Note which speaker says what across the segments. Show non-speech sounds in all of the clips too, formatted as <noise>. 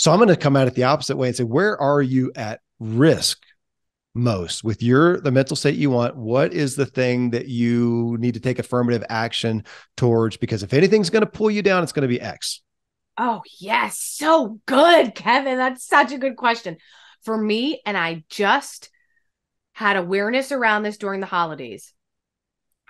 Speaker 1: So I'm going to come at it the opposite way and say, where are you at risk most? With your the mental state you want what is the thing that you need to take affirmative action towards? Because if anything's going to pull you down it's going to be x.
Speaker 2: Oh yes. So good kevin. That's such a good question. For me and i just had awareness around this during the holidays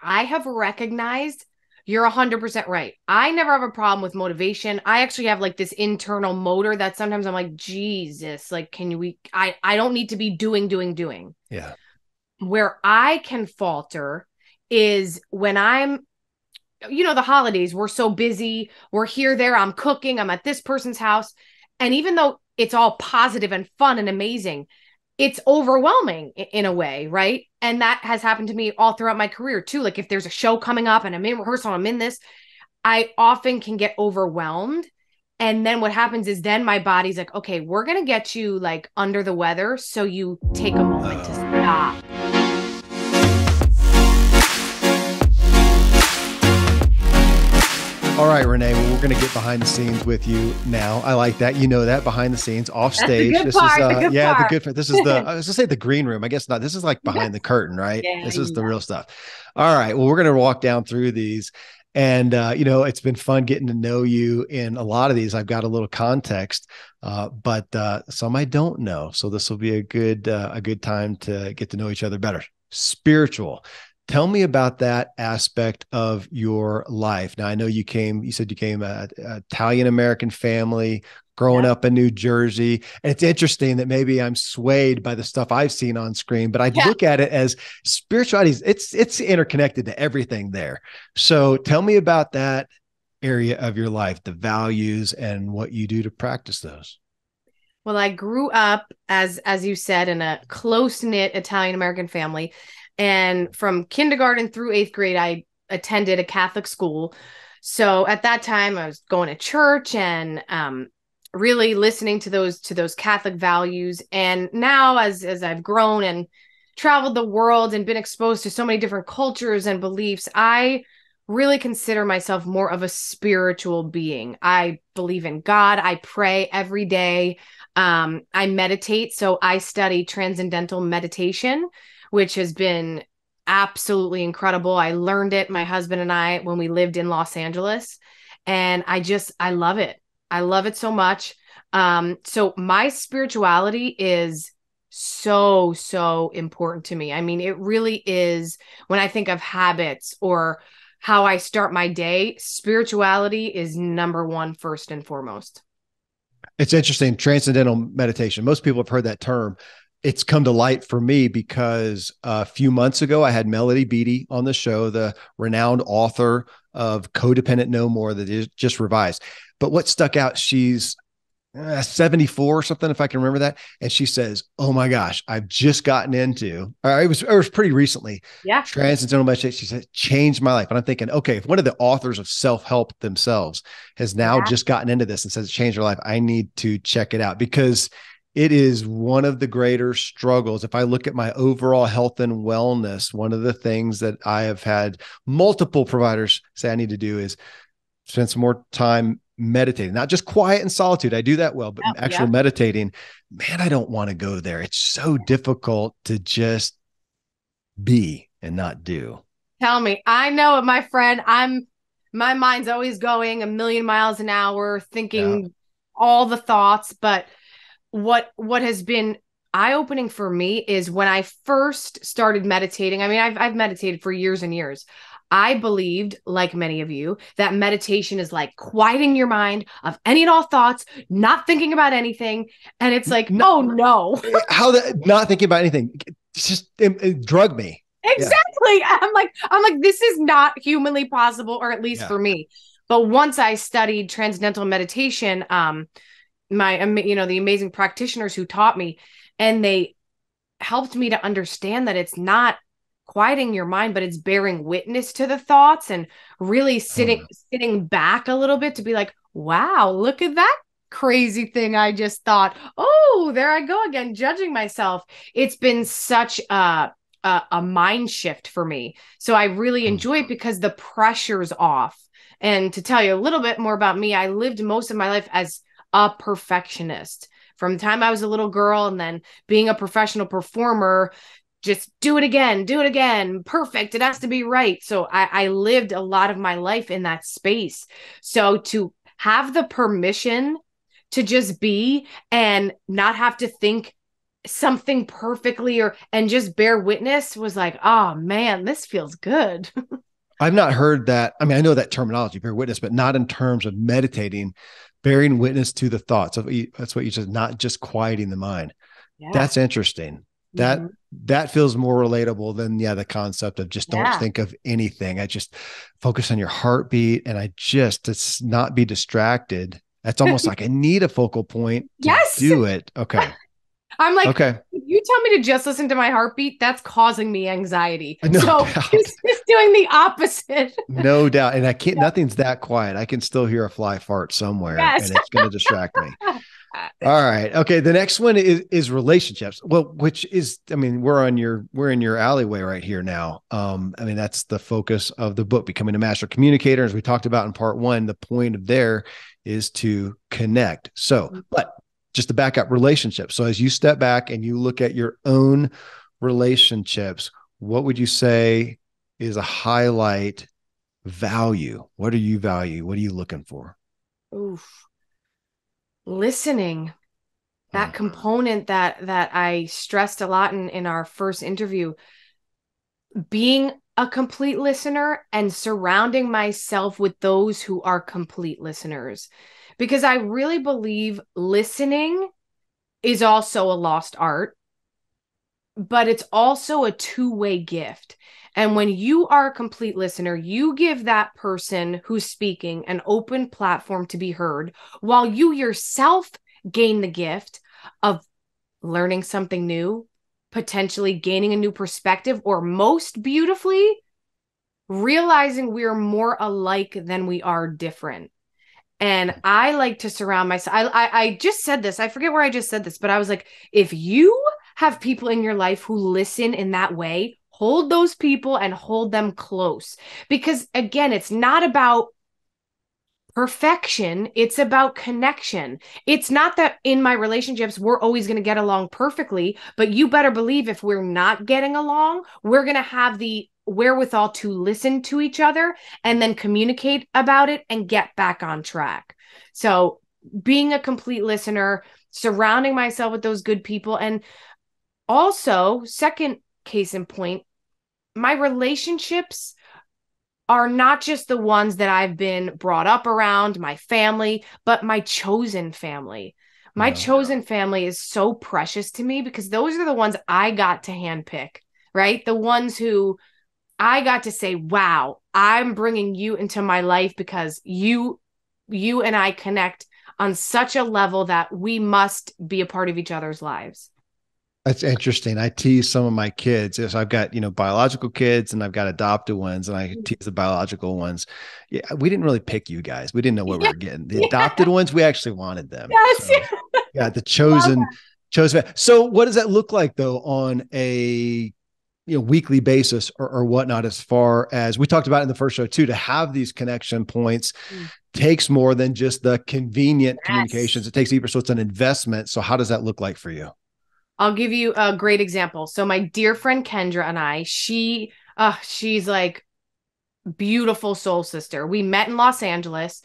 Speaker 2: i have recognized you're 100% right. I never have a problem with motivation. I actually have like this internal motor that sometimes I'm like, Jesus, like, can we, I, I don't need to be doing, doing, doing.
Speaker 1: Yeah.
Speaker 2: Where I can falter is when I'm, you know, the holidays, we're so busy. We're here, there. I'm cooking. I'm at this person's house. And even though it's all positive and fun and amazing, it's overwhelming in a way, right? And that has happened to me all throughout my career too. Like if there's a show coming up and I'm in rehearsal, I'm in this, I often can get overwhelmed. And then what happens is then my body's like, okay, we're going to get you like under the weather. So you take a moment to stop
Speaker 1: All right, Renee. Well, we're going to get behind the scenes with you now. I like that. You know that behind the scenes, off stage.
Speaker 2: this part,
Speaker 1: is
Speaker 2: uh,
Speaker 1: the yeah,
Speaker 2: part.
Speaker 1: the good. This is the I was going to say the green room. I guess not. This is like behind the curtain, right?
Speaker 2: Yeah,
Speaker 1: this is the real stuff. All right. Well, we're going to walk down through these, and uh, you know, it's been fun getting to know you in a lot of these. I've got a little context, uh, but uh, some I don't know. So this will be a good uh, a good time to get to know each other better. Spiritual. Tell me about that aspect of your life. Now, I know you came, you said you came a, a Italian American family growing
Speaker 2: Yeah.
Speaker 1: up in New Jersey. And it's interesting that maybe I'm swayed by the stuff I've seen on screen, but I
Speaker 2: Yeah.
Speaker 1: look at it as spirituality, it's it's interconnected to everything there. So tell me about that area of your life, the values and what you do to practice those.
Speaker 2: Well, I grew up as as you said in a close-knit Italian American family and from kindergarten through 8th grade I attended a Catholic school. So at that time I was going to church and um really listening to those to those Catholic values and now as as I've grown and traveled the world and been exposed to so many different cultures and beliefs, I really consider myself more of a spiritual being. I believe in God. I pray every day um i meditate so i study transcendental meditation which has been absolutely incredible. I learned it my husband and i when we lived in los angeles and i just i love it. I love it so much. Um so my spirituality is so so important to me. I mean it really is when i think of habits or how i start my day spirituality is number one first and foremost.
Speaker 1: It's interesting, transcendental meditation. Most people have heard that term. It's come to light for me because a few months ago, I had Melody Beattie on the show, the renowned author of Codependent No More that is just revised. But what stuck out, she's uh, 74 or something, if I can remember that. And she says, Oh my gosh, I've just gotten into, or it was, it was pretty recently,
Speaker 2: yeah
Speaker 1: transcendental meditation. She said, changed my life. And I'm thinking, okay, if one of the authors of self help themselves has now
Speaker 2: Yeah.
Speaker 1: just gotten into this and says it changed her life, I need to check it out because it is one of the greater struggles. If I look at my overall health and wellness, one of the things that I have had multiple providers say I need to do is spend some more time meditating, not just quiet and solitude. I do that well, but oh,
Speaker 2: Yeah,
Speaker 1: actual
Speaker 2: yeah.
Speaker 1: meditating, man, I don't want to go there. It's so difficult to just be and not do.
Speaker 2: Tell me. I know it, my friend. I'm my mind's always going a million miles an hour, thinking all the thoughts. But what what has been eye-opening for me is when I first started meditating. I mean, I've I've meditated for years and years. I believed, like many of you, that meditation is like quieting your mind of any and all thoughts, not thinking about anything. And it's like,
Speaker 1: No.
Speaker 2: oh no. <laughs>
Speaker 1: How the not thinking about anything. It's just it, it drug me.
Speaker 2: Exactly. I'm like, I'm like, this is not humanly possible, or at least
Speaker 1: Yeah.
Speaker 2: for me. But once I studied transcendental meditation, um, my you know the amazing practitioners who taught me, and they helped me to understand that it's not quieting your mind, but it's bearing witness to the thoughts and really sitting sitting back a little bit to be like, wow, look at that crazy thing I just thought. Oh, there I go again, judging myself. It's been such a a, a mind shift for me. So I really
Speaker 1: Hmm.
Speaker 2: enjoy it because the pressure's off. And to tell you a little bit more about me, I lived most of my life as a perfectionist from the time I was a little girl and then being a professional performer just do it again, do it again, perfect. It has to be right. So I, I lived a lot of my life in that space. So to have the permission to just be and not have to think something perfectly or and just bear witness was like, oh man, this feels good. <laughs>
Speaker 1: I've not heard that. I mean, I know that terminology, bear witness, but not in terms of meditating, bearing witness to the thoughts of that's what you said, not just quieting the mind. Yeah. That's interesting. That mm-hmm. that feels more relatable than yeah, the concept of just don't yeah. think of anything. I just focus on your heartbeat and I just to not be distracted. That's almost <laughs> like I need a focal point to yes. do it. Okay.
Speaker 2: I'm like, okay. you tell me to just listen to my heartbeat, that's causing me anxiety. <laughs> No so he's, <laughs> he's doing the opposite. <laughs>
Speaker 1: no doubt. And I can't, nothing's that quiet. I can still hear a fly fart somewhere yes. and it's going to distract me. All right. Okay. The next one is is relationships. Well, which is, I mean, we're on your we're in your alleyway right here now. Um, I mean, that's the focus of the book, becoming a master communicator. As we talked about in part one, the point of there is to connect. So, mm-hmm. but just to back up relationships. So as you step back and you look at your own relationships, what would you say is a highlight value? What do you value? What are you looking for?
Speaker 2: Oof. Listening. That mm. component that that I stressed a lot in in our first interview being a complete listener and surrounding myself with those who are complete listeners because I really believe listening is also a lost art, but it's also a two way gift. And when you are a complete listener, you give that person who's speaking an open platform to be heard while you yourself gain the gift of learning something new, potentially gaining a new perspective, or most beautifully, realizing we're more alike than we are different. And I like to surround myself. I, I, I just said this. I forget where I just said this, but I was like, if you have people in your life who listen in that way, hold those people and hold them close. Because again, it's not about perfection it's about connection it's not that in my relationships we're always going to get along perfectly but you better believe if we're not getting along we're going to have the wherewithal to listen to each other and then communicate about it and get back on track. So, being a complete listener, surrounding myself with those good people, and also, second case in point, my relationships are not just the ones that I've been brought up around, my family, but my chosen family. My chosen family is so precious to me because those are the ones I got to handpick, right? The ones who I got to say, wow, I'm bringing you into my life because you you and I connect on such a level that we must be a part of each other's lives.
Speaker 1: That's interesting. I tease some of my kids. So I've got, you know, biological kids and I've got adopted ones and I mm-hmm. tease the biological ones. Yeah, we didn't really pick you guys. We didn't know what yeah. we were getting. The <laughs> adopted yeah. ones, we actually wanted them. Yes. So, yeah, the <laughs> chosen chosen. So what does that look like though on a you know weekly basis or, or whatnot as far as we talked about in the first show too to have these connection points mm. takes more than just the convenient yes. communications. It takes deeper. So it's an investment. So how does that look like for you?
Speaker 2: I'll give you a great example. So my dear friend kendra and i she uh she's like beautiful soul sister. We met in los angeles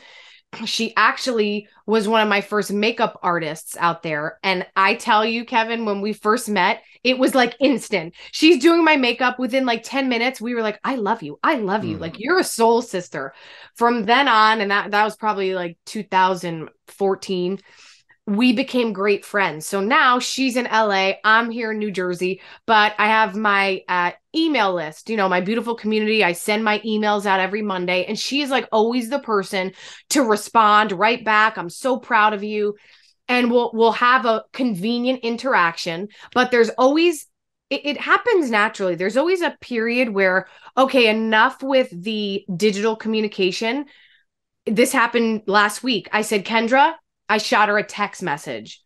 Speaker 2: she actually was one of my first makeup artists out there. And I tell you, Kevin, when we first met, it was like instant. She's doing my makeup within like 10 minutes. We were like, I love you. I love you. Mm. Like you're a soul sister. From then on, and that, that was probably like 2014 we became great friends. So now she's in LA, I'm here in New Jersey, but I have my uh, email list, you know, my beautiful community. I send my emails out every Monday, and she is like always the person to respond right back. I'm so proud of you. And we'll we'll have a convenient interaction, but there's always it, it happens naturally. There's always a period where, okay, enough with the digital communication. This happened last week. I said, Kendra, I shot her a text message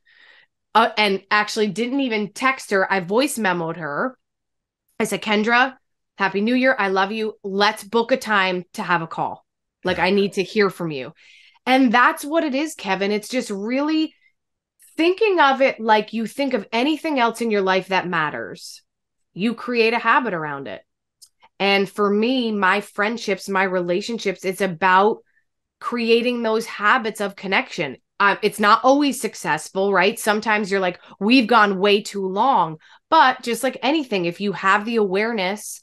Speaker 2: uh, and actually didn't even text her. I voice memoed her. I said, Kendra, Happy New Year. I love you. Let's book a time to have a call. Like, I need to hear from you. And that's what it is, Kevin. It's just really thinking of it like you think of anything else in your life that matters. You create a habit around it. And for me, my friendships, my relationships, it's about creating those habits of connection. Uh, it's not always successful, right? Sometimes you're like, we've gone way too long. But just like anything, if you have the awareness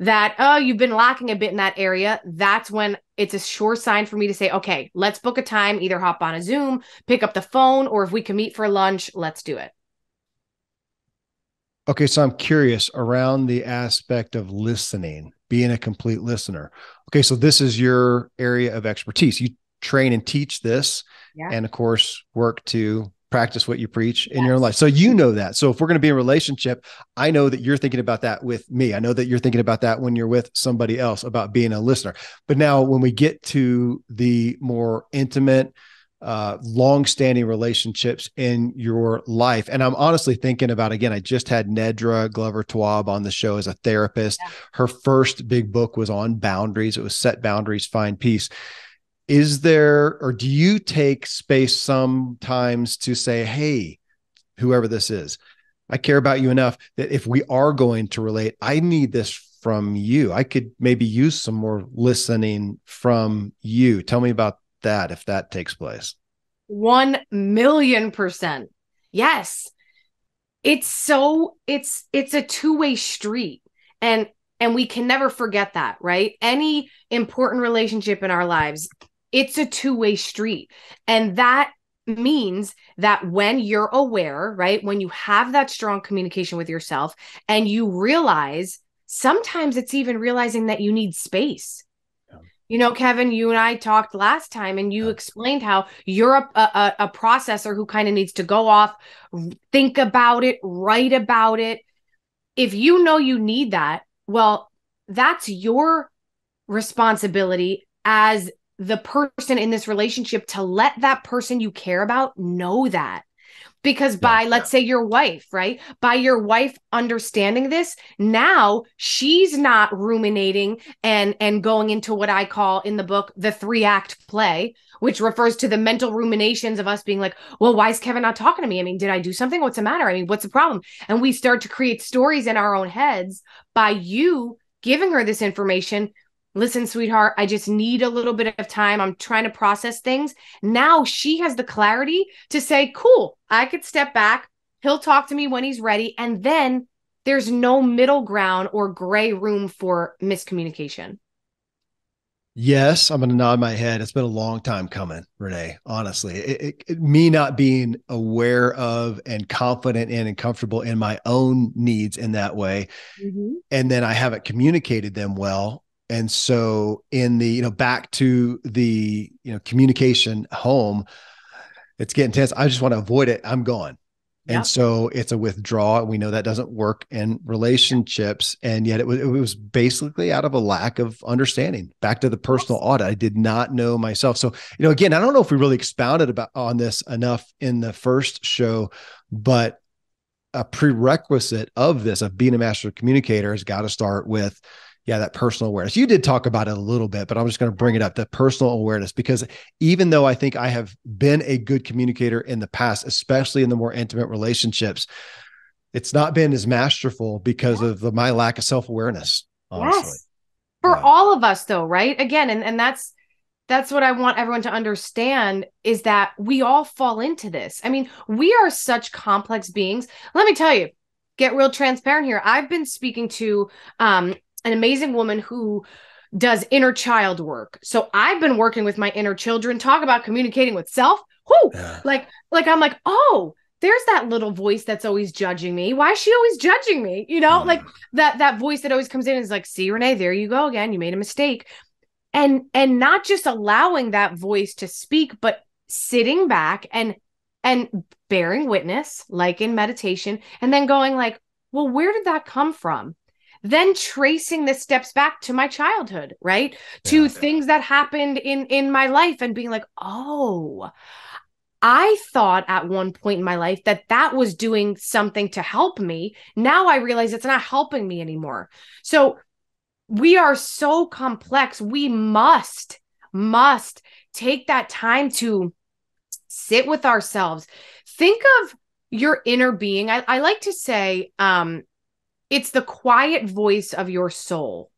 Speaker 2: that, oh, you've been lacking a bit in that area, that's when it's a sure sign for me to say, okay, let's book a time, either hop on a Zoom, pick up the phone, or if we can meet for lunch, let's do it.
Speaker 1: Okay, so I'm curious around the aspect of listening, being a complete listener. Okay, so this is your area of expertise. You train and teach this, yeah. and of course, work to practice what you preach in your own life. So you know that. So if we're going to be in a relationship, I know that you're thinking about that with me. I know that you're thinking about that when you're with somebody else about being a listener. But now when we get to the more intimate, uh, long-standing relationships in your life. And I'm honestly thinking about again. I just had Nedra Glover Tawwab on the show as a therapist. Yeah. Her first big book was on boundaries. It was set boundaries, find peace. Is there, or do you take space sometimes to say, "Hey, whoever this is, I care about you enough that if we are going to relate, I need this from you. I could maybe use some more listening from you. Tell me about that if that takes place.
Speaker 2: 1 million percent. Yes. It's so it's it's a two-way street and and we can never forget that, right? Any important relationship in our lives, it's a two-way street. And that means that when you're aware, right? When you have that strong communication with yourself and you realize sometimes it's even realizing that you need space you know, Kevin, you and I talked last time, and you explained how you're a, a, a processor who kind of needs to go off, think about it, write about it. If you know you need that, well, that's your responsibility as the person in this relationship to let that person you care about know that. Because by yeah, let's say your wife right? By your wife understanding this now she's not ruminating and and going into what i call in the book the three act play which refers to the mental ruminations of us being like well why is kevin not talking to me? I mean did i do something? What's the matter? I mean what's the problem? And we start to create stories in our own heads by you giving her this information listen, sweetheart, I just need a little bit of time. I'm trying to process things. Now she has the clarity to say, cool, I could step back. He'll talk to me when he's ready. And then there's no middle ground or gray room for miscommunication.
Speaker 1: Yes, I'm going to nod my head. It's been a long time coming, Renee. Honestly, it, it, it, me not being aware of and confident in and comfortable in my own needs in that way, mm-hmm. and then I haven't communicated them well and so in the you know back to the you know communication home it's getting tense. I just want to avoid it. I'm gone. And yep. so it's a withdrawal. We know that doesn't work in relationships. And yet it was, it was basically out of a lack of understanding. Back to the personal audit. I did not know myself. So you know again i don't know if we really expounded about on this enough in the first show but a prerequisite of this of being a master communicator has got to start with yeah, that personal awareness. You did talk about it a little bit, but I'm just going to bring it up the personal awareness because even though I think I have been a good communicator in the past, especially in the more intimate relationships, it's not been as masterful because of the, my lack of self awareness. Yes.
Speaker 2: For yeah. all of us, though, right? Again, and, and that's that's what I want everyone to understand is that we all fall into this. I mean, we are such complex beings. Let me tell you, get real transparent here. I've been speaking to um, an amazing woman who does inner child work. So I've been working with my inner children, talk about communicating with self. Whoo! Yeah. Like, like I'm like, oh, there's that little voice that's always judging me. Why is she always judging me? You know, mm. like that that voice that always comes in is like, see, Renee, there you go again. You made a mistake. And and not just allowing that voice to speak, but sitting back and and bearing witness, like in meditation, and then going like, well, where did that come from? Then tracing the steps back to my childhood right to yeah. things that happened in in my life and being like oh I thought at one point in my life that that was doing something to help me. Now I realize it's not helping me anymore. So we are so complex. We must must take that time to sit with ourselves. Think of your inner being. I, I like to say um, it's the quiet voice of your soul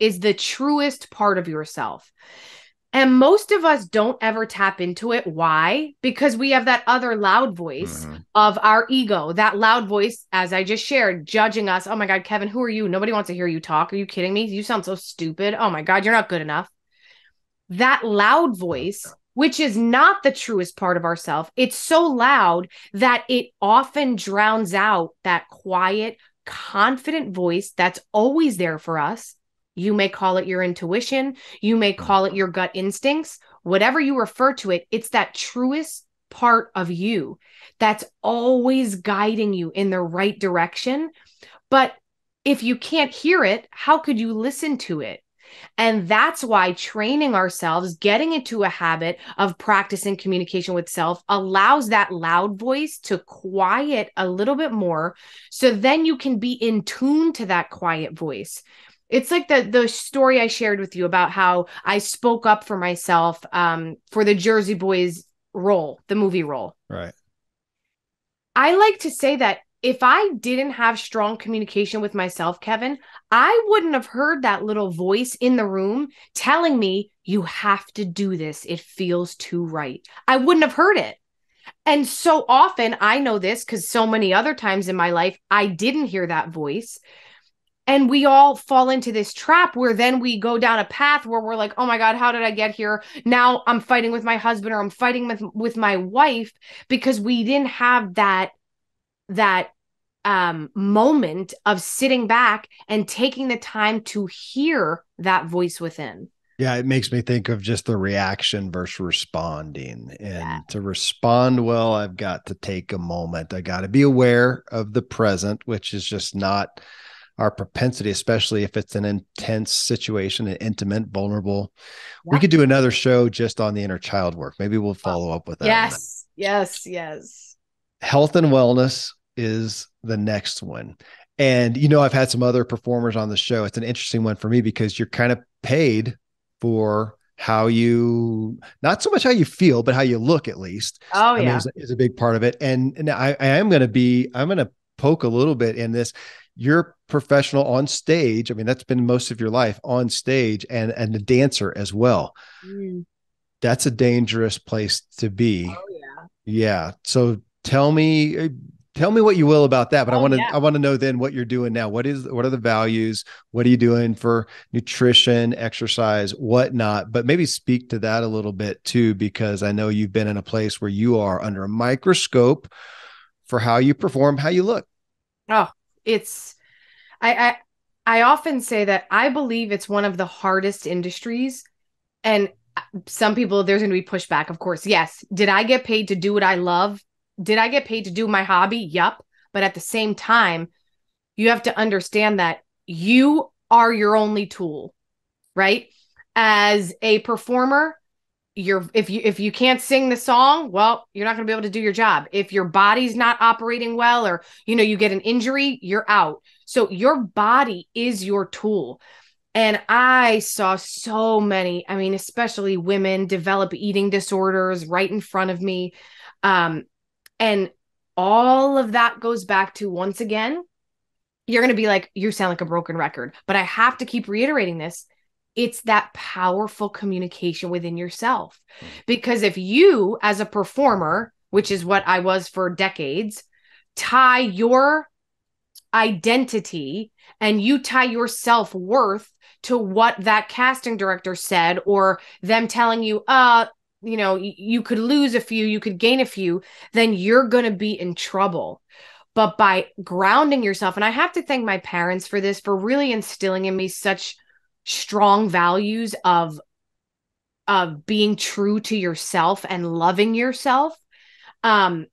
Speaker 2: is the truest part of yourself. And most of us don't ever tap into it. Why? Because we have that other loud voice mm-hmm. of our ego, that loud voice, as I just shared, judging us. Oh my God, Kevin, who are you? Nobody wants to hear you talk. Are you kidding me? You sound so stupid. Oh my God, you're not good enough. That loud voice, which is not the truest part of ourself, it's so loud that it often drowns out that quiet, confident voice that's always there for us you may call it your intuition. You may mm. call it your gut instincts. Whatever you refer to it, it's that truest part of you that's always guiding you in the right direction. But if you can't hear it, how could you listen to it? And that's why training ourselves, getting into a habit of practicing communication with self allows that loud voice to quiet a little bit more. So then you can be in tune to that quiet voice. It's like the the story I shared with you about how I spoke up for myself um, for the Jersey Boys role, the movie role.
Speaker 1: Right.
Speaker 2: I like to say that if I didn't have strong communication with myself, Kevin, I wouldn't have heard that little voice in the room telling me, you have to do this. It feels too right. I wouldn't have heard it. And so often, I know this because so many other times in my life, I didn't hear that voice and we all fall into this trap where then we go down a path where we're like oh my god how did i get here now i'm fighting with my husband or i'm fighting with with my wife because we didn't have that that um moment of sitting back and taking the time to hear that voice within
Speaker 1: yeah, it makes me think of just the reaction versus responding. And yeah. to respond well, I've got to take a moment. I got to be aware of the present, which is just not our propensity, especially if it's an intense situation, an intimate, vulnerable. Yeah. We could do another show just on the inner child work. Maybe we'll follow up with that.
Speaker 2: Yes, yes, yes.
Speaker 1: Health and wellness is the next one. And, you know, I've had some other performers on the show. It's an interesting one for me because you're kind of paid for how you not so much how you feel but how you look at least
Speaker 2: oh I yeah mean,
Speaker 1: is, is, a big part of it and, and I, I am going to be i'm going to poke a little bit in this you're professional on stage. I mean, that's been most of your life on stage and and a dancer as well. Mm. That's a dangerous place to be.
Speaker 2: Oh yeah.
Speaker 1: Yeah. So tell me uh, tell me what you will about that but oh, i want to yeah. i want to know then what you're doing now. What is what are the values? What are you doing for nutrition exercise whatnot? But maybe speak to that a little bit too because i know you've been in a place where you are under a microscope for how you perform how you look.
Speaker 2: Oh it's I, I I often say that I believe it's one of the hardest industries and some people there's going to be pushback of course. Yes. Did i get paid to do what i love did i get paid to do my hobby? Yup. But at the same time you have to understand that you are your only tool right? As a performer you're if you if you can't sing the song well you're not going to be able to do your job. If your body's not operating well or you know you get an injury you're out. So your body is your tool. And i saw so many i mean especially women develop eating disorders right in front of me. Um and all of that goes back to once again you're going to be like you sound like a broken record but i have to keep reiterating this it's that powerful communication within yourself. Hmm. Because if you, as a performer, which is what I was for decades, tie your identity and you tie your self worth to what that casting director said, or them telling you, uh, you know, you could lose a few, you could gain a few, then you're going to be in trouble. But by grounding yourself, and I have to thank my parents for this, for really instilling in me such strong values of of being true to yourself and loving yourself um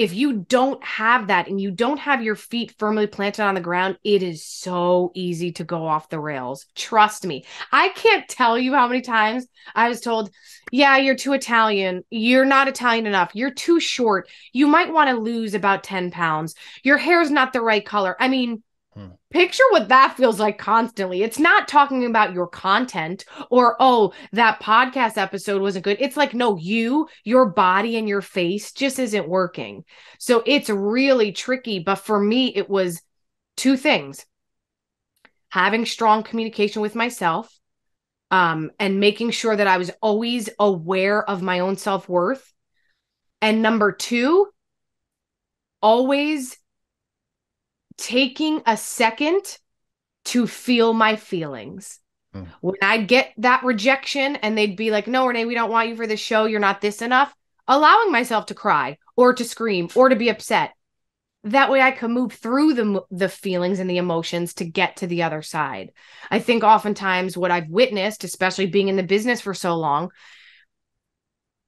Speaker 2: if you don't have that and you don't have your feet firmly planted on the ground, it is so easy to go off the rails. Trust me. I can't tell you how many times I was told, yeah, you're too Italian. You're not Italian enough. You're too short. You might want to lose about 10 pounds. Your hair's not the right color. I mean, Picture what that feels like constantly. It's not talking about your content or, oh, that podcast episode wasn't good. It's like, no, you, your body, and your face just isn't working. So it's really tricky. But for me, it was two things having strong communication with myself um, and making sure that I was always aware of my own self worth. And number two, always taking a second to feel my feelings. Mm. When I'd get that rejection and they'd be like, no, Renee, we don't want you for the show. You're not this enough. Allowing myself to cry or to scream or to be upset. That way I can move through the, the feelings and the emotions to get to the other side. I think oftentimes what I've witnessed, especially being in the business for so long,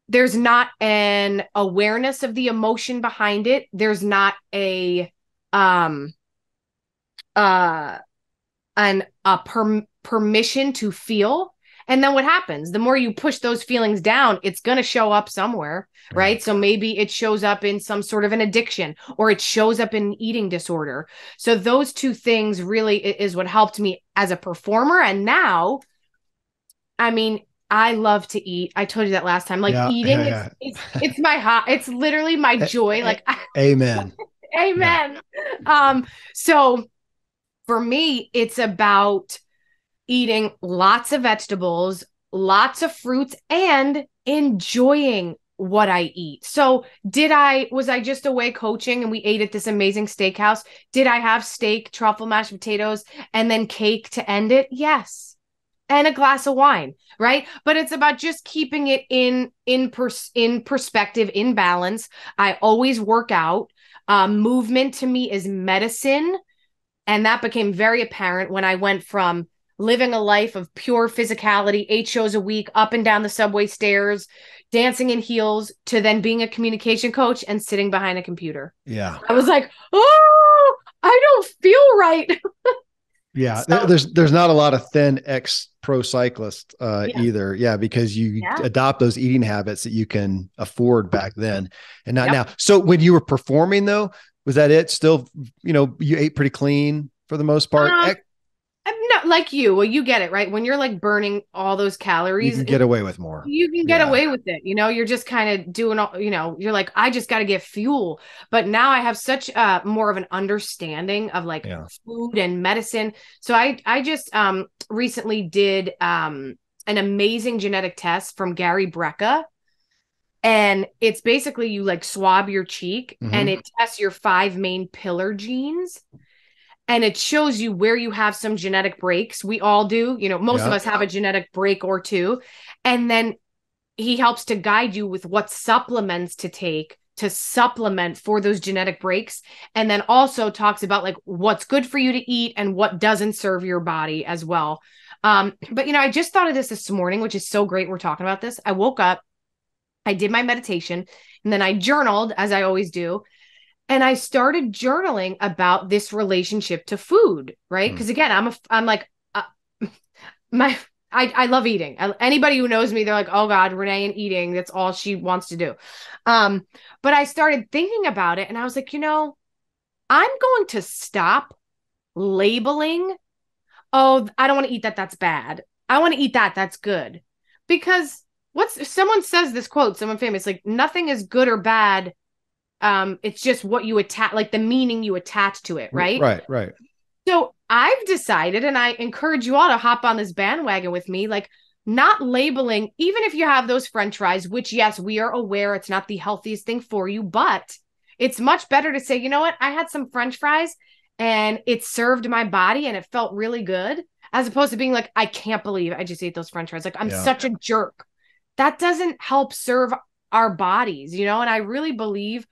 Speaker 2: there's not an awareness of the emotion behind it. There's not a um uh an a per- permission to feel and then what happens the more you push those feelings down it's going to show up somewhere right so maybe it shows up in some sort of an addiction or it shows up in eating disorder so those two things really is what helped me as a performer and now i mean I love to eat. I told you that last time. Like yeah, eating, yeah, it's, yeah. It's, it's my hot. It's literally my joy. Like, <laughs>
Speaker 1: amen.
Speaker 2: amen. Um. So for me, it's about eating lots of vegetables, lots of fruits, and enjoying what I eat. So, did I was I just away coaching and we ate at this amazing steakhouse? Did I have steak, truffle mashed potatoes, and then cake to end it? Yes. And a glass of wine, right? But it's about just keeping it in in pers- in perspective, in balance. I always work out. Um, movement to me is medicine. And that became very apparent when I went from living a life of pure physicality, eight shows a week, up and down the subway stairs, dancing in heels, to then being a communication coach and sitting behind a computer.
Speaker 1: Yeah.
Speaker 2: I was like, oh, I don't feel right. <laughs>
Speaker 1: yeah. So, there's there's not a lot of thin ex pro cyclists uh, yeah. either. Yeah, because you yeah. adopt those eating habits that you can afford back then and not yep. now. So when you were performing though, was that it? Still, you know, you ate pretty clean for the most part. Um,
Speaker 2: I'm not like you. Well, you get it, right? When you're like burning all those calories,
Speaker 1: you can get away with more.
Speaker 2: You can get yeah. away with it. You know, you're just kind of doing all, you know, you're like, I just got to get fuel. But now I have such uh more of an understanding of like yeah. food and medicine. So I I just um recently did um an amazing genetic test from Gary Brecka and it's basically you like swab your cheek mm-hmm. and it tests your five main pillar genes. And it shows you where you have some genetic breaks. We all do you know most yeah. of us have a genetic break or two. And then he helps to guide you with what supplements to take to supplement for those genetic breaks. And then also talks about like what's good for you to eat and what doesn't serve your body as well. Um but you know i just thought of this this morning which is so great we're talking about this. I woke up I did my meditation and then I journaled as I always do. And I started journaling about this relationship to food, right? Because hmm. mm. again, I'm a, I'm like, uh, <laughs> my, I, I love eating. Anybody who knows me, they're like, oh God, Renee and eating, that's all she wants to do. Um, but I started thinking about it and I was like, you know, I'm going to stop labeling, oh, I don't want to eat that, that's bad. I want to eat that, that's good. Because what's someone says this quote, someone famous, like nothing is good or bad. Um, it's just what you attach, like the meaning you attach to it, right?
Speaker 1: Right, right.
Speaker 2: So I've decided, and I encourage you all to hop on this bandwagon with me, like not labeling, even if you have those french fries, which, yes, we are aware it's not the healthiest thing for you, but it's much better to say, you know what, I had some french fries and it served my body and it felt really good, as opposed to being like, I can't believe I just ate those french fries. Like, I'm yeah. such a jerk that doesn't help serve our bodies, you know? And I really believe,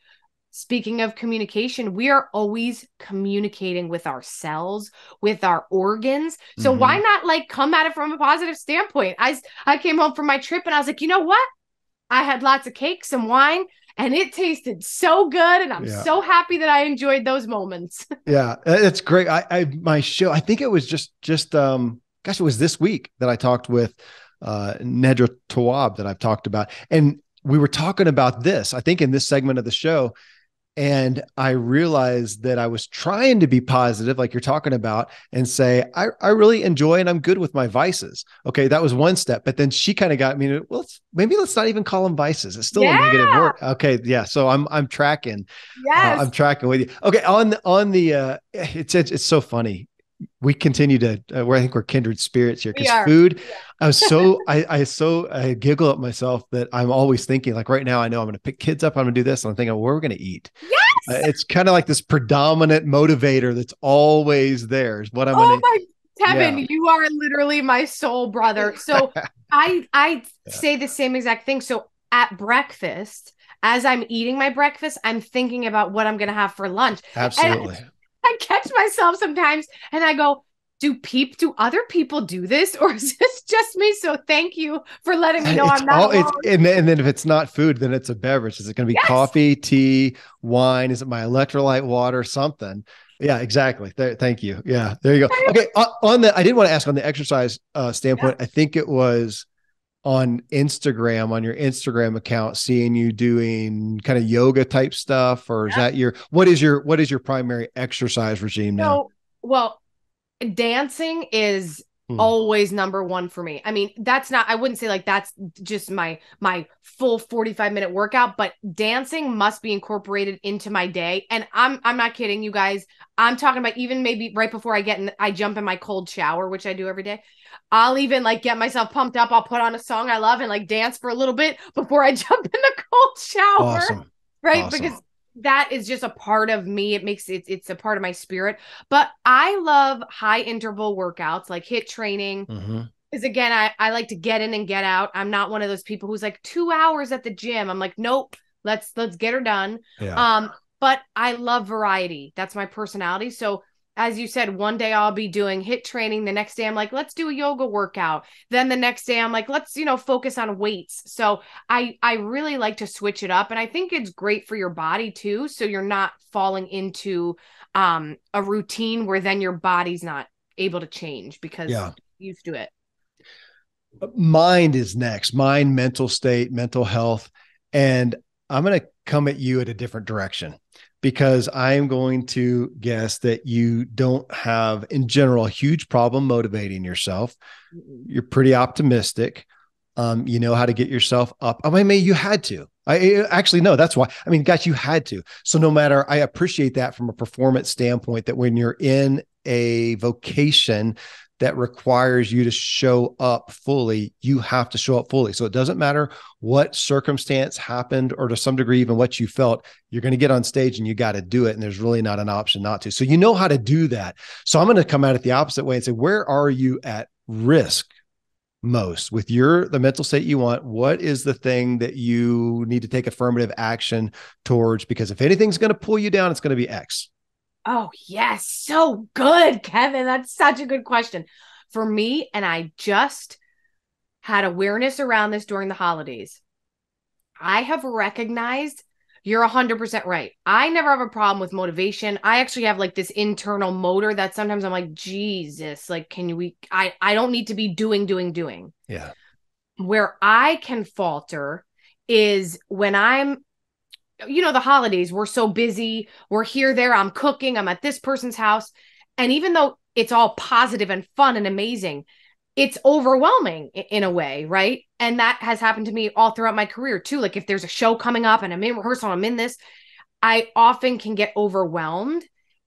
Speaker 2: speaking of communication, we are always communicating with our cells, with our organs. So mm-hmm. why not like come at it from a positive standpoint? I, I came home from my trip and I was like, you know what? I had lots of cake, some wine, and it tasted so good and i'm yeah. so happy that i enjoyed those moments <laughs>
Speaker 1: yeah it's great I, I my show i think it was just just um gosh it was this week that i talked with uh, Nedra Tawwab that I've talked about. And we were talking about this, I think, in this segment of the show. and I realized that I was trying to be positive, like you're talking about, and say, I, I really enjoy and I'm good with my vices. Okay, that was one step. But then she kind of got me to, well, maybe let's not even call them vices. It's still yeah. a negative word. Okay, yeah. So I'm I'm tracking. Yes. Uh, I'm tracking with you. Okay, on the on the uh it's it's, it's so funny we continue to uh, where I think we're kindred spirits here because food. I was so <laughs> I I so I giggle at myself that I'm always thinking like right now I know I'm going to pick kids up I'm going to do this and I'm thinking where we're going to eat.
Speaker 2: Yes,
Speaker 1: uh, it's kind of like this predominant motivator that's always there. Is what I'm.
Speaker 2: Oh gonna, my Kevin, yeah. you are literally my soul brother. So <laughs> I I yeah. say the same exact thing. So at breakfast, as I'm eating my breakfast, I'm thinking about what I'm going to have for lunch.
Speaker 1: Absolutely.
Speaker 2: And I catch myself sometimes and I go, do peep do other people do this? <laughs> Or is this just me? So thank you for letting me know
Speaker 1: it's
Speaker 2: i'm not all, it's,
Speaker 1: and, then, and then if it's not food then it's a beverage. Is it going to be yes. coffee tea wine? Is it my electrolyte water something? Yeah exactly. There, thank you. Yeah there you go. Okay on the i did want to ask on the exercise uh, standpoint yeah. i think it was on Instagram on your Instagram account seeing you doing kind of yoga type stuff or is yeah. that your what is your what is your primary exercise regime now?
Speaker 2: So, well, dancing is hmm. always number 1 for me. I mean, that's not I wouldn't say like that's just my my full 45 minute workout, but dancing must be incorporated into my day and I'm I'm not kidding you guys. I'm talking about even maybe right before I get in I jump in my cold shower, which I do every day. I'll even like get myself pumped up. I'll put on a song I love and like dance for a little bit before I <laughs> jump in the cold shower. Awesome. Right. Awesome. Because that is just a part of me. It makes it, it's a part of my spirit. But I love high interval workouts like HIIT training. Mm-hmm. Because again, I, I like to get in and get out. I'm not one of those people who's like two hours at the gym. I'm like, nope, let's let's get her done. Yeah. Um, but I love variety. That's my personality. So as you said, one day I'll be doing HIIT training. The next day I'm like, let's do a yoga workout. Then the next day I'm like, let's, you know, focus on weights. So I I really like to switch it up. And I think it's great for your body too. So you're not falling into um a routine where then your body's not able to change because yeah. you used to it.
Speaker 1: Mind is next. Mind, mental state, mental health. And I'm going to come at you at a different direction because I'm going to guess that you don't have, in general, a huge problem motivating yourself. You're pretty optimistic. Um, you know how to get yourself up. I mean, maybe you had to. I actually no, that's why. I mean, gosh, you had to. So no matter, I appreciate that from a performance standpoint. That when you're in a vocation that requires you to show up fully, you have to show up fully. So it doesn't matter what circumstance happened or to some degree, even what you felt, you're going to get on stage and you got to do it. And there's really not an option not to. So you know how to do that. So I'm going to come at it the opposite way and say, where are you at risk most with your the mental state you want what is the thing that you need to take affirmative action towards because if anything's going to pull you down it's going to be x
Speaker 2: Oh, yes. So good, Kevin. That's such a good question. For me, and I just had awareness around this during the holidays. I have recognized you're 100% right. I never have a problem with motivation. I actually have like this internal motor that sometimes I'm like, Jesus, like, can we? I, I don't need to be doing, doing, doing.
Speaker 1: Yeah.
Speaker 2: Where I can falter is when I'm you know, the holidays, we're so busy. We're here, there. I'm cooking. I'm at this person's house. And even though it's all positive and fun and amazing, it's overwhelming in a way, right? And that has happened to me all throughout my career too. Like if there's a show coming up and I'm in rehearsal, I'm in this, I often can get overwhelmed.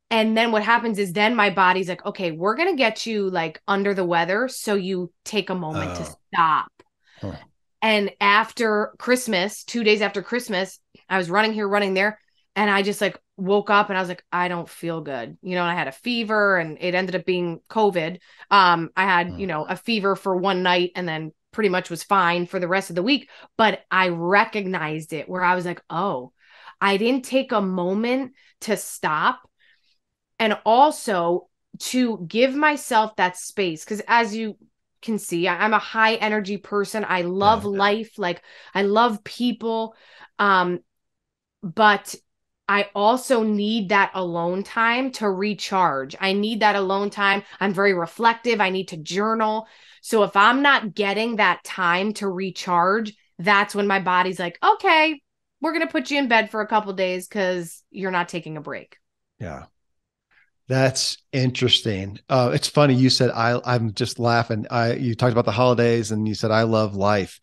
Speaker 2: And then what happens is then my body's like, okay, we're going to get you like under the weather. So you take a moment oh. to stop. Huh. And after Christmas, two days after Christmas, I was running here, running there, and I just like woke up and I was like, I don't feel good. You know, I had a fever and it ended up being COVID. Um, I had, mm. you know, a fever for one night and then pretty much was fine for the rest of the week. But I recognized it where I was like, oh, I didn't take a moment to stop. And also to give myself that space. Cause as you can see. I'm a high energy person. I love yeah. life. Like I love people. Um, but I also need that alone time to recharge. I need that alone time. I'm very reflective. I need to journal. So if I'm not getting that time to recharge, that's when my body's like, okay, we're going to put you in bed for a couple days because you're not taking a break.
Speaker 1: Yeah. That's interesting. Uh, it's funny. You said I. I'm just laughing. I. You talked about the holidays, and you said I love life.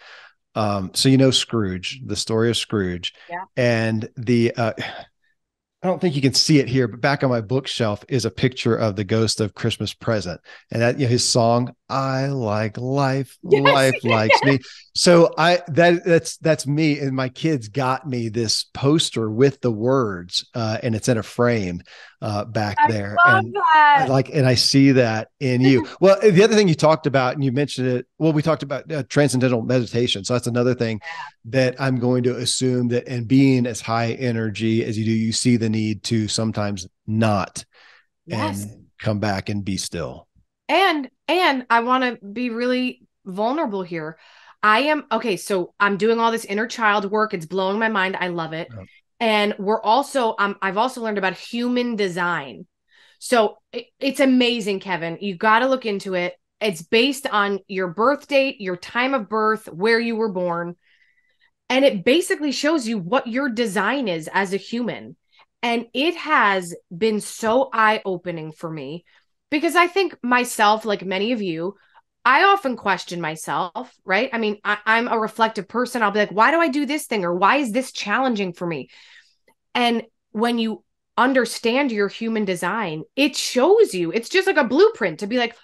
Speaker 1: Um, so you know Scrooge, the story of Scrooge,
Speaker 2: yeah.
Speaker 1: and the uh, I don't think you can see it here, but back on my bookshelf is a picture of the ghost of Christmas present. And that you know, his song, I like life, <laughs> yes, life yes. likes me. So I that that's that's me. And my kids got me this poster with the words, uh, and it's in a frame uh, back I there. and
Speaker 2: that.
Speaker 1: I like, and I see that in you. <laughs> well, the other thing you talked about, and you mentioned it. Well, we talked about uh, transcendental meditation. So that's another thing that I'm going to assume that in being as high energy as you do, you see the need to sometimes not yes. and come back and be still.
Speaker 2: And and I want to be really vulnerable here. I am okay. So I'm doing all this inner child work. It's blowing my mind. I love it and we're also um, i've also learned about human design so it, it's amazing kevin you got to look into it it's based on your birth date your time of birth where you were born and it basically shows you what your design is as a human and it has been so eye-opening for me because i think myself like many of you I often question myself, right? I mean, I, am a reflective person. I'll be like, why do I do this thing? Or why is this challenging for me? And when you understand your human design, it shows you, it's just like a blueprint to be like,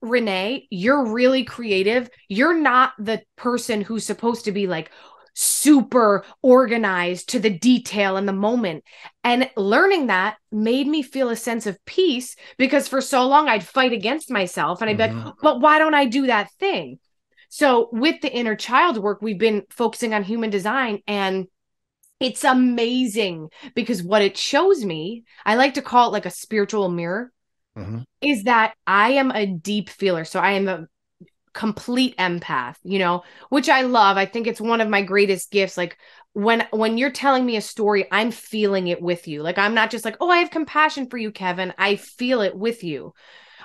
Speaker 2: Renee, you're really creative. You're not the person who's supposed to be like super organized to the detail in the moment. And learning that made me feel a sense of peace because for so long I'd fight against myself and I'd mm-hmm. be like, mm-hmm. but why don't I do that thing? So with the inner child work, we've been focusing on human design and it's amazing because what it shows me, I like to call it like a spiritual mirror, mm-hmm. is that I am a deep feeler. So I am a complete empath you know which i love. I think it's one of my greatest gifts. Like when when you're telling me a story i'm feeling it with you. Like i'm not just like oh i have compassion for you kevin. I feel it with you.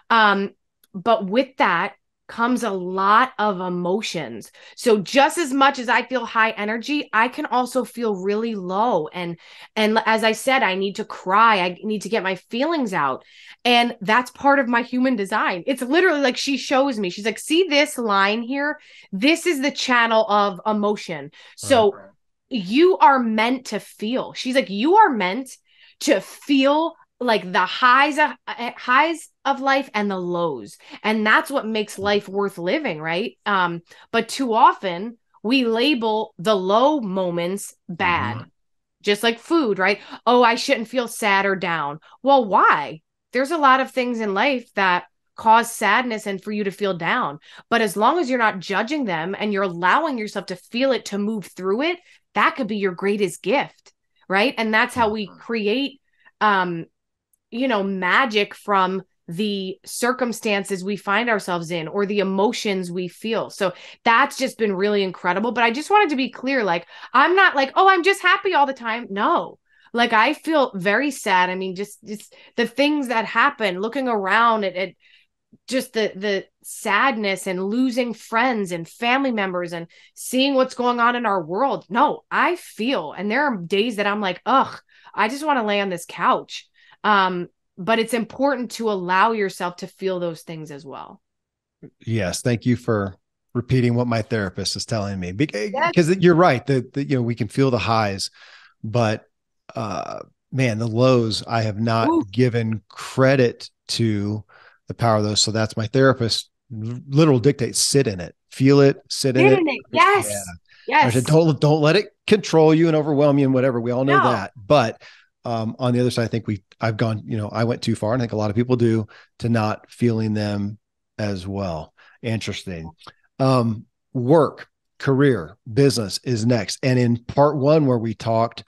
Speaker 2: Um but with that comes a lot of emotions. So just as much as I feel high energy, I can also feel really low and and as I said, I need to cry. I need to get my feelings out. And that's part of my human design. It's literally like she shows me. She's like, "See this line here? This is the channel of emotion." So right. you are meant to feel. She's like, "You are meant to feel like the highs of uh, highs of life and the lows. And that's what makes life worth living right? Um but too often we label the low moments bad. Mm-hmm. just like food right? Oh i shouldn't feel sad or down. Well why? There's a lot of things in life that cause sadness and for you to feel down. But as long as you're not judging them and you're allowing yourself to feel it to move through it that could be your greatest gift right? And that's how we mm-hmm. create um you know, magic from the circumstances we find ourselves in or the emotions we feel. So that's just been really incredible. But I just wanted to be clear like, I'm not like, oh, I'm just happy all the time. No. Like I feel very sad. I mean, just just the things that happen, looking around at, at just the the sadness and losing friends and family members and seeing what's going on in our world. No, I feel, and there are days that I'm like, ugh, I just want to lay on this couch um, but it's important to allow yourself to feel those things as well.
Speaker 1: Yes. Thank you for repeating what my therapist is telling me because, yes. you're right that, you know, we can feel the highs, but, uh, man, the lows I have not Ooh. given credit to the power of those. So that's my therapist literal dictate, sit in it, feel it, sit, sit in, in, it. it.
Speaker 2: Yes. Yeah. Yes.
Speaker 1: Said, don't, don't let it control you and overwhelm you and whatever. We all know no. that. But um, on the other side, I think we I've gone, you know, I went too far, and I think a lot of people do to not feeling them as well. Interesting. Um, work, career, business is next. And in part one, where we talked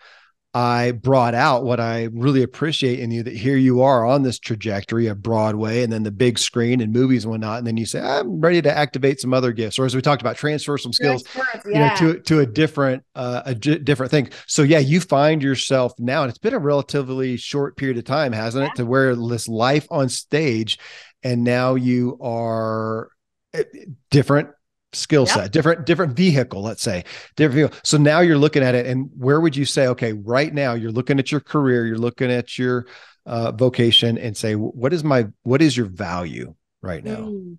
Speaker 1: I brought out what I really appreciate in you that here you are on this trajectory of Broadway and then the big screen and movies and whatnot. And then you say, I'm ready to activate some other gifts. Or as we talked about, transfer some skills, yeah. you know, to, to a different, uh, a j- different thing. So yeah, you find yourself now, and it's been a relatively short period of time, hasn't yeah. it? To where this life on stage and now you are eh, different skill set, yep. different different vehicle, let's say. Different vehicle. So now you're looking at it and where would you say okay, right now you're looking at your career, you're looking at your uh, vocation and say what is my what is your value right now? Mm.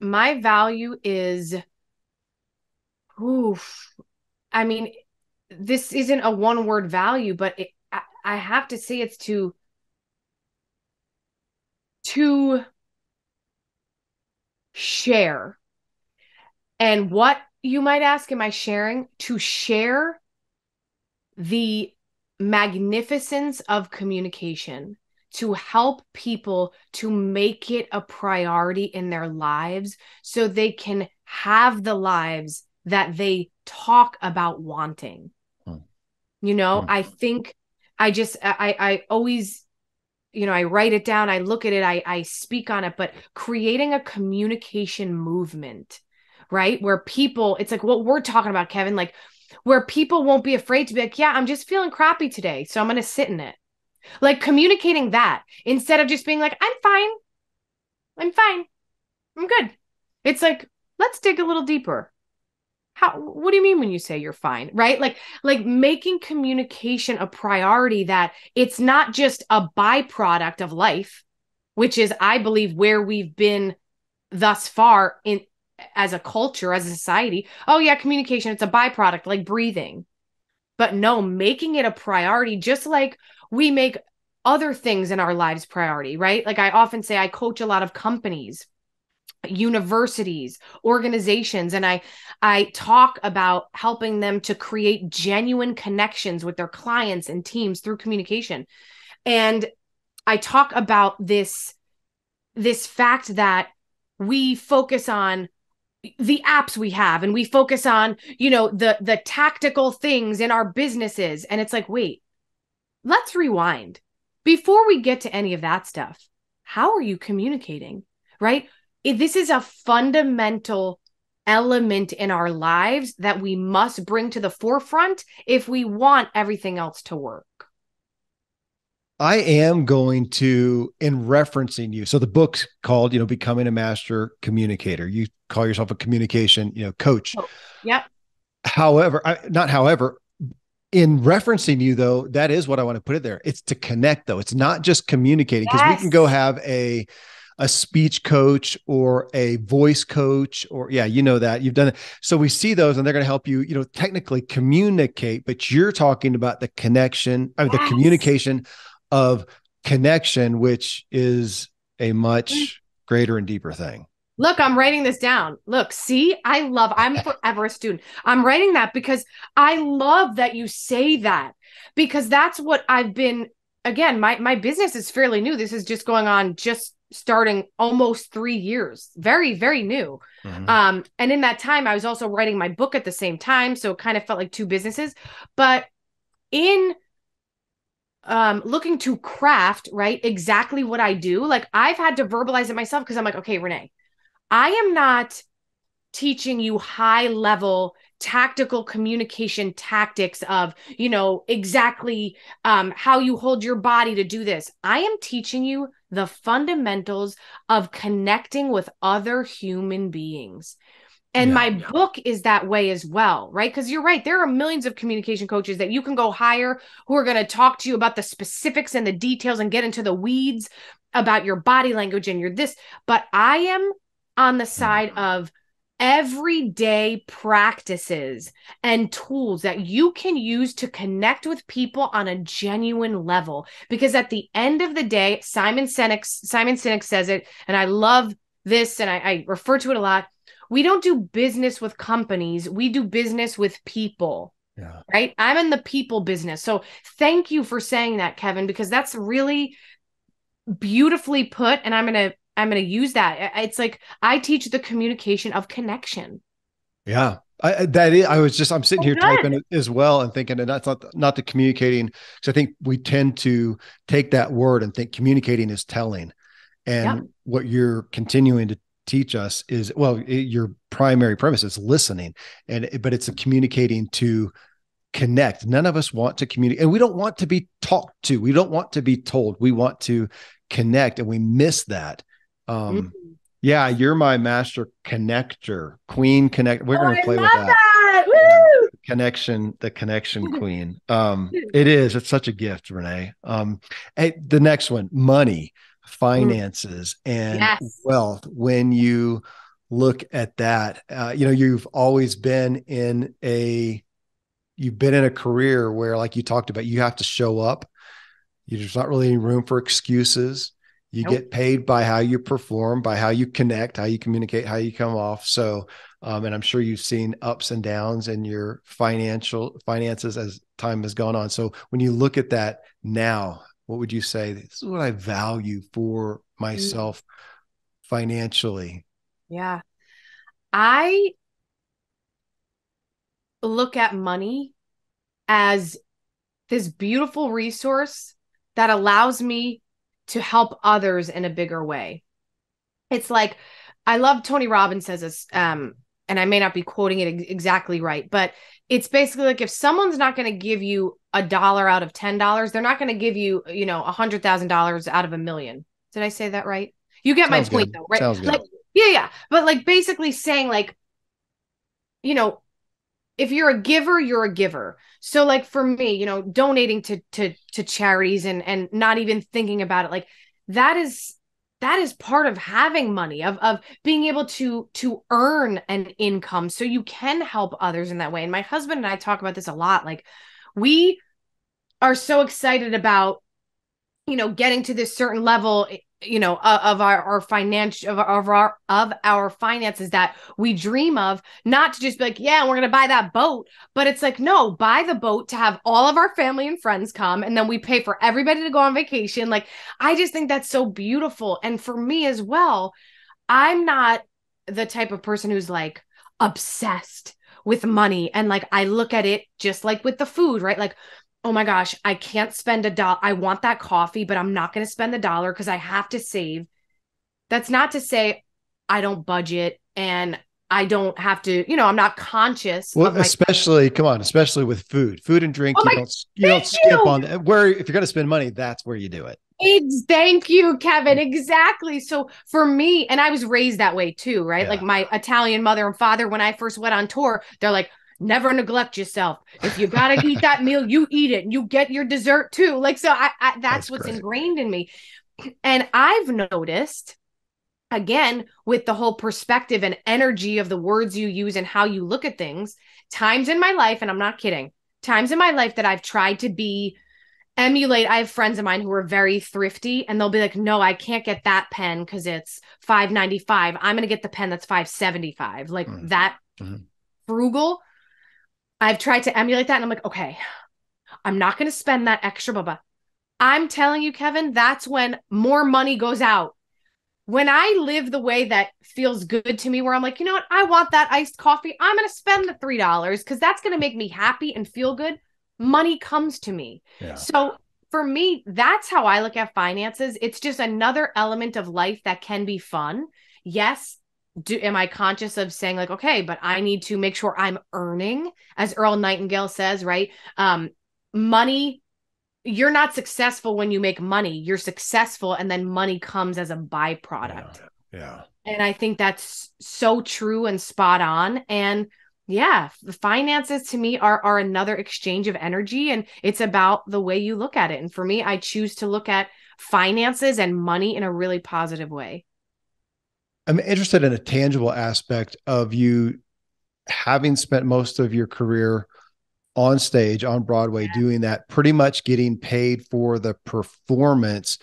Speaker 2: My value is oof. I mean, this isn't a one word value, but it, I, I have to say it's to to share. And what you might ask, am I sharing? To share the magnificence of communication to help people to make it a priority in their lives so they can have the lives that they talk about wanting. Hmm. You know, hmm. I think I just I I always you know, I write it down, I look at it, I I speak on it, but creating a communication movement, right? Where people, it's like what we're talking about, Kevin, like where people won't be afraid to be like, yeah, I'm just feeling crappy today, so I'm going to sit in it. Like communicating that instead of just being like, I'm fine. I'm fine. I'm good. It's like, let's dig a little deeper how what do you mean when you say you're fine right like like making communication a priority that it's not just a byproduct of life which is i believe where we've been thus far in as a culture as a society oh yeah communication it's a byproduct like breathing. But no making it a priority just like we make other things in our lives priority right? Like i often say i coach a lot of companies universities organizations and i i talk about helping them to create genuine connections with their clients and teams through communication. And i talk about this this fact that we focus on the apps we have and we focus on you know the the tactical things in our businesses. And it's like wait let's rewind. Before we get to any of that stuff how are you communicating right? This is a fundamental element in our lives that we must bring to the forefront if we want everything else to work.
Speaker 1: I am going to, in referencing you. So the book's called, you know, Becoming a Master Communicator. You call yourself a communication, you know, coach. Oh,
Speaker 2: yeah.
Speaker 1: However, I, not however, in referencing you though, that is what I want to put it there. It's to connect though. It's not just communicating because yes. we can go have a a speech coach or a voice coach or yeah you know that you've done it so we see those and they're going to help you you know technically communicate but you're talking about the connection I mean, yes. the communication of connection which is a much mm. greater and deeper thing
Speaker 2: Look, I'm writing this down. Look, see, I love, I'm <laughs> forever a student. I'm writing that because I love that you say that because that's what I've been. Again, my my business is fairly new. This is just going on just starting almost three years very very new mm-hmm. um and in that time i was also writing my book at the same time so it kind of felt like two businesses but in um looking to craft right exactly what i do like i've had to verbalize it myself because i'm like okay renee i am not teaching you high level tactical communication tactics of you know exactly um, how you hold your body to do this. I am teaching you the fundamentals of connecting with other human beings and yeah, my yeah. book is that way as well, right? Because you're right. There are millions of communication coaches that you can go hire who are going to talk to you about the specifics and the details and get into the weeds about your body language and your this. But I am on the side mm-hmm. of everyday practices and tools that you can use to connect with people on a genuine level because at the end of the day simon sinek simon sinek says it and i love this and I, I refer to it a lot we don't do business with companies we do business with people yeah. right i'm in the people business so thank you for saying that kevin because that's really beautifully put and i'm going to I'm going to use that. It's like I teach the communication of connection.
Speaker 1: Yeah. I, that is, I was just, I'm sitting oh, here typing as well and thinking, and that's not, not the communicating. So I think we tend to take that word and think communicating is telling. And yep. what you're continuing to teach us is, well, it, your primary premise is listening and, but it's a communicating to connect. None of us want to communicate and we don't want to be talked to. We don't want to be told. We want to connect and we miss that um, mm-hmm. Yeah, you're my master connector, queen connect. We're
Speaker 2: Oh,
Speaker 1: going to play with that.
Speaker 2: that.
Speaker 1: Connection, the connection <laughs> queen. Um, it is. It's such a gift, Renee. Um, hey, the next one, money, finances, and
Speaker 2: Yes.
Speaker 1: wealth. When you look at that, uh, you know, you've always been in a, you've been in a career where, like you talked about, you have to show up. There's not really any room for excuses. You
Speaker 2: Nope.
Speaker 1: get paid by how you perform, by how you connect, how you communicate, how you come off. So, um, and I'm sure you've seen ups and downs in your financial finances as time has gone on. So, when you look at that now, what would you say? This is what I value for myself financially.
Speaker 2: Yeah. I look at money as this beautiful resource that allows me to help others in a bigger way. It's like I love Tony Robbins says this um and I may not be quoting it ex- exactly right, but it's basically like if someone's not going to give you a dollar out of $10, they're not going to give you, you know, a $100,000 out of a million. Did I say that right? You get
Speaker 1: Sounds
Speaker 2: my point
Speaker 1: good.
Speaker 2: though, right?
Speaker 1: Sounds good.
Speaker 2: Like yeah, yeah. But like basically saying like, you know, if you're a giver, you're a giver. So like for me, you know, donating to to to charities and and not even thinking about it, like that is that is part of having money, of of being able to to earn an income so you can help others in that way. And my husband and I talk about this a lot. Like we are so excited about you know getting to this certain level you know of, our our financial of, of our of our finances that we dream of not to just be like yeah we're gonna buy that boat but it's like no buy the boat to have all of our family and friends come and then we pay for everybody to go on vacation. Like i just think that's so beautiful. And for me as well i'm not the type of person who's like obsessed with money. And like i look at it just like with the food right? Like oh my gosh, I can't spend a dollar. I want that coffee, but I'm not going to spend the dollar because I have to save. That's not to say I don't budget and I don't have to, you know, I'm not conscious.
Speaker 1: Well, especially come on, especially with food, food and drink.
Speaker 2: Oh
Speaker 1: you don't you don't skip
Speaker 2: you.
Speaker 1: on that. Where if you're going to spend money, that's where you do it.
Speaker 2: Ex- Thank you, Kevin. Mm. Exactly. So for me, and I was raised that way too, right?
Speaker 1: Yeah.
Speaker 2: Like my Italian mother and father, when I first went on tour, they're like, never neglect yourself. If you got to eat that <laughs> meal, you eat it and you get your dessert too. Like, so I, I that's,
Speaker 1: That's
Speaker 2: what's
Speaker 1: great.
Speaker 2: ingrained in me. <clears throat> And I've noticed again with the whole perspective and energy of the words you use and how you look at things, times in my life, and I'm not kidding, times in my life that I've tried to be emulate i have friends of mine who are very thrifty and they'll be like no i can't get that pen because it's 595 i'm going to get the pen that's 575 like
Speaker 1: Mhm.
Speaker 2: that
Speaker 1: Mhm.
Speaker 2: frugal i've tried to emulate that and i'm like okay i'm not going to spend that extra blah, blah. i'm telling you kevin that's when more money goes out when i live the way that feels good to me where i'm like you know what i want that iced coffee i'm going to spend the three dollars because that's going to make me happy and feel good money comes to me
Speaker 1: Yeah.
Speaker 2: so for me, that's how I look at finances. It's just another element of life that can be fun. Yes, do am I conscious of saying like, okay, but I need to make sure I'm earning, as Earl Nightingale says, right? Um, money, you're not successful when you make money. You're successful, and then money comes as a byproduct.
Speaker 1: Yeah.
Speaker 2: And I think that's so true and spot on. And yeah, the finances to me are are another exchange of energy and it's about the way you look at it. And for me, I choose to look at finances and money in a really positive way.
Speaker 1: I'm interested in a tangible aspect of you having spent most of your career on stage on Broadway doing that, pretty much getting paid for the performance.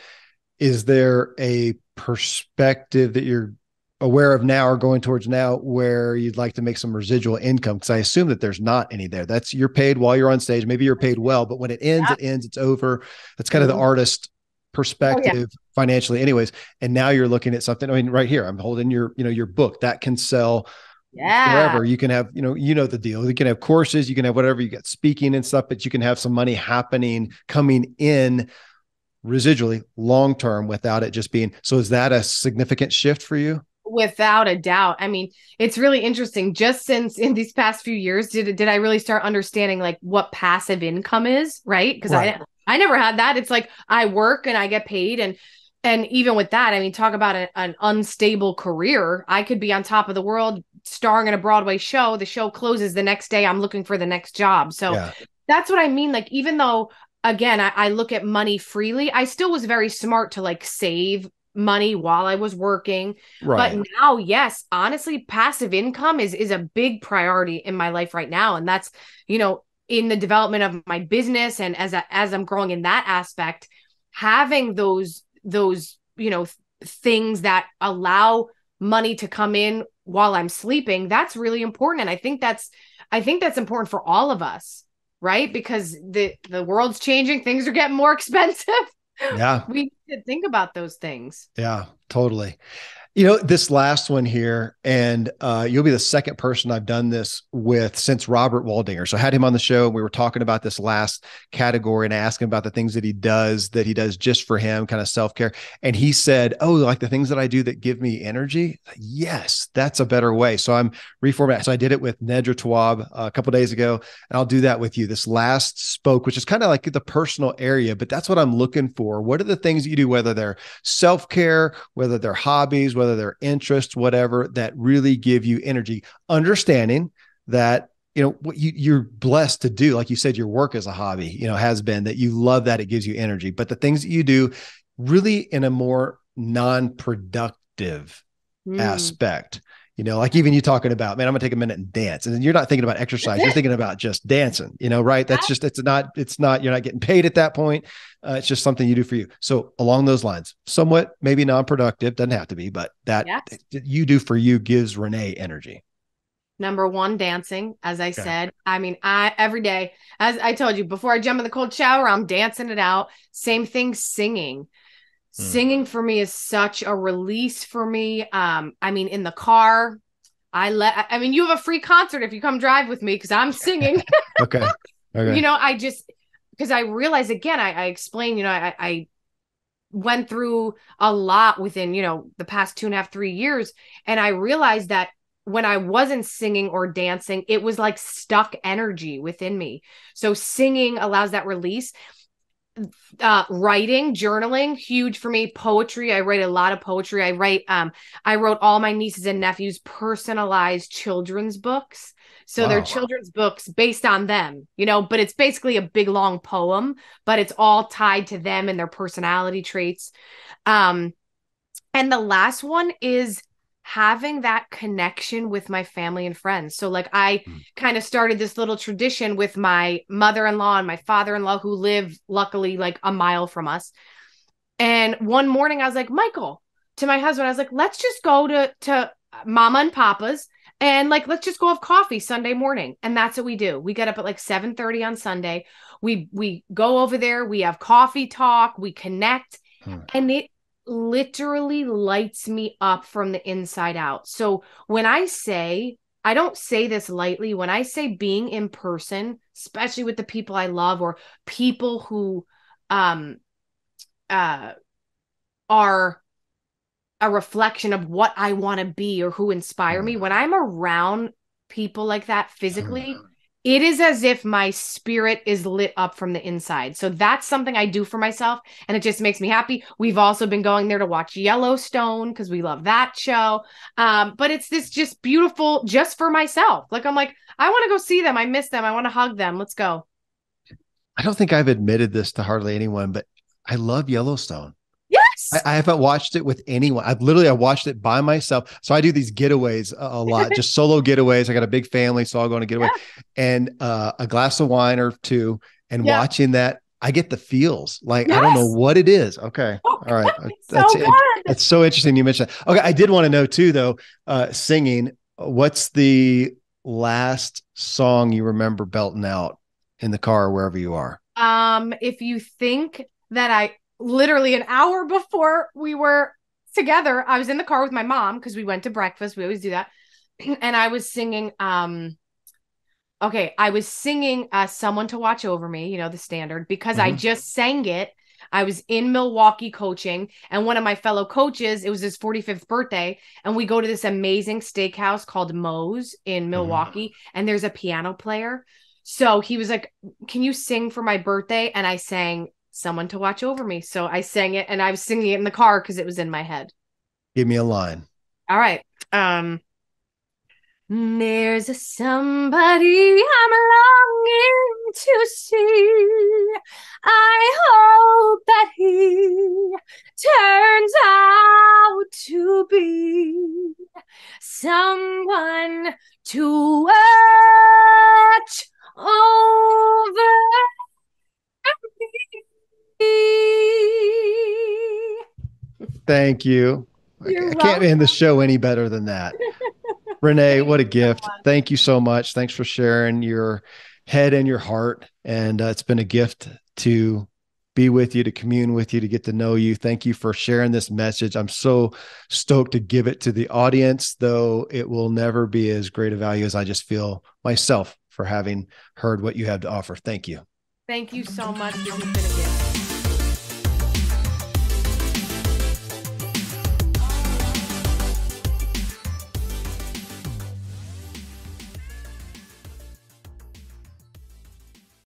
Speaker 1: Is there a perspective that you're aware of now or going towards now where you'd like to make some residual income? Because I assume that there's not any there. That's you're paid while you're on stage. Maybe you're paid well, but when it ends,
Speaker 2: Yeah.
Speaker 1: it ends, it's over. That's kind of the mm-hmm. artist Oh, perspective financially anyways and now you're looking at something i mean right here i'm holding your you know your book that can sell
Speaker 2: Yeah.
Speaker 1: forever you can have you know you know the deal you can have courses you can have whatever you got speaking and stuff but you can have some money happening coming in residually long term without it just being so is that a significant shift for you
Speaker 2: Without a doubt. I mean, it's really interesting. Just since in these past few years, did did I really start understanding like what passive income is, right? Because
Speaker 1: Right.
Speaker 2: I I never had that. It's like I work and I get paid, and and even with that, I mean, talk about a, an unstable career. I could be on top of the world starring in a Broadway show. The show closes the next day. I'm looking for the next job. So yeah. that's what I mean. Like, even though, again, I, I look at money freely, I still was very smart to like save money while I was working. Right. But now, yes, honestly, passive income is is a big priority in my life right now. And that's, you know, in the development of my business and as a, as I'm growing in that aspect, having those those you know th- things that allow money to come in while i'm sleeping that's really important. And i think that's i think that's important for all of us right? Because the the world's changing things are getting more <laughs> expensive.
Speaker 1: Yeah.
Speaker 2: We need to think about those things.
Speaker 1: Yeah totally you know, this last one here, and uh, you'll be the second person I've done this with since Robert Waldinger. So I had him on the show, and we were talking about this last category, and asking about the things that he does that he does just for him, kind of self care. And he said, "Oh, like the things that I do that give me energy. Yes, that's a better way." So I'm reformatting. So I did it with Nedra Tawwab uh, a couple days ago, and I'll do that with you. This last spoke, which is kind of like the personal area, but that's what I'm looking for. What are the things that you do, whether they're self care, whether they're hobbies, whether they're interests, whatever, that really give you energy. Understanding that you know what you, you're blessed to do like you said your work is a hobby you know has been that you love that it gives you energy but the things that you do really in a more non-productive mm. aspect you know like even you talking about man i'm gonna take a minute and dance and you're not thinking about exercise you're <laughs> thinking about just dancing you know right that's just it's not it's not you're not getting paid at that point uh, it's just something you do for you. So along those lines, somewhat maybe non-productive, doesn't have to be, but that yes. you do for you gives Renee energy.
Speaker 2: Number one, dancing. As I okay. said, I mean, I every day, as I told you before, I jump in the cold shower, I'm dancing it out. Same thing, singing. Hmm. Singing for me is such a release for me. Um, I mean, in the car, I let. I mean, you have a free concert if you come drive with me because I'm singing. <laughs>
Speaker 1: okay. Okay.
Speaker 2: You know, I just because I realize again, I, I explained, you know, I, I went through a lot within, you know, the past two and a half, three years. And I realized that when I wasn't singing or dancing, it was like stuck energy within me. So singing allows that release. Uh, writing, journaling, huge for me. Poetry, I write a lot of poetry. I write, um, I wrote all my nieces and nephews personalized children's books. So wow. they're children's books based on them, you know, but it's basically a big long poem, but it's all tied to them and their personality traits. Um, and the last one is having that connection with my family and friends. So like I mm. kind of started this little tradition with my mother-in-law and my father-in-law who live luckily like a mile from us. And one morning I was like, "Michael, to my husband, I was like, "Let's just go to to mama and papa's and like let's just go have coffee sunday morning and that's what we do we get up at like 7 30 on sunday we we go over there we have coffee talk we connect hmm. and it literally lights me up from the inside out. So when i say i don't say this lightly when i say being in person especially with the people i love or people who um uh are a reflection of what I want to be or who inspire me, when I'm around people like that physically, it is as if my spirit is lit up from the inside. So that's something I do for myself and it just makes me happy. We've also been going there to watch Yellowstone because we love that show. Um, but it's this just beautiful just for myself. Like I'm like, I want to go see them. I miss them. I want to hug them. Let's go.
Speaker 1: I don't think I've admitted this to hardly anyone, but I love Yellowstone.
Speaker 2: Yes.
Speaker 1: I, I, haven't watched it with anyone. I've literally I watched it by myself. So I do these getaways a, a lot, just <laughs> solo getaways. I got a big family, so I'll go on a getaway yeah. and uh, a glass of wine or two. And yeah. watching that, I get the feels. Like yes. I don't know what it is. Okay. Oh, All right. That's so it, That's so interesting you mentioned that. Okay. I did want to know too, though, uh, singing. What's the last song you remember belting out in the car or wherever you are?
Speaker 2: Um, if you think that I literally an hour before we were together, I was in the car with my mom because we went to breakfast. We always do that. <clears throat> and I was singing um okay, I was singing uh someone to watch over me, you know, the standard because mm-hmm. I just sang it. I was in Milwaukee coaching and one of my fellow coaches, it was his 45th birthday and we go to this amazing steakhouse called Mo's in mm-hmm. Milwaukee mm-hmm. and there's a piano player. So he was like, "Can you sing for my birthday?" and I sang someone to watch over me. So I sang it and I was singing it in the car because it was in my head.
Speaker 1: Give me a line.
Speaker 2: All right. Um there's a somebody I'm longing to see. I hope that he turns out to be someone to watch over me.
Speaker 1: Thank you. I can't end the show any better than that. Renee, what a gift. Thank you so much. Thanks for sharing your head and your heart. And uh, it's been a gift to be with you, to commune with you, to get to know you. Thank you for sharing this message. I'm so stoked to give it to the audience, though it will never be as great a value as I just feel myself for having heard what you have to offer. Thank you.
Speaker 2: Thank you so much.